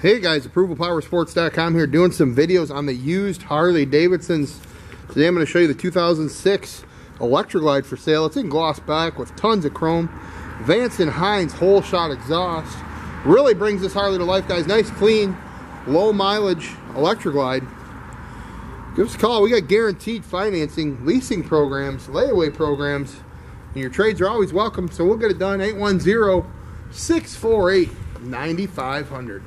Hey guys, ApprovalPowersports.com here doing some videos on the used Harley Davidsons. Today I'm going to show you the 2006 Electra Glide for sale. It's in gloss black with tons of chrome. Vance and Hines Hole Shot exhaust. Really brings this Harley to life, guys. Nice, clean, low mileage Electra Glide. Give us a call. We got guaranteed financing, leasing programs, layaway programs, and your trades are always welcome. So we'll get it done. 810 648 9500.